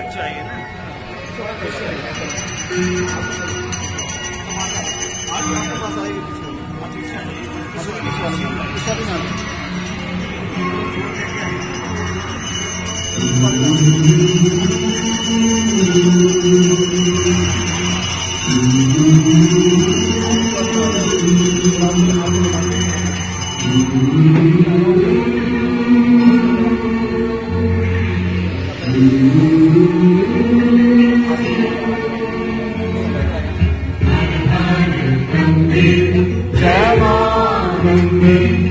बीच में हमको गैप चाहिए ना थोड़ा पीछे مني جمع مني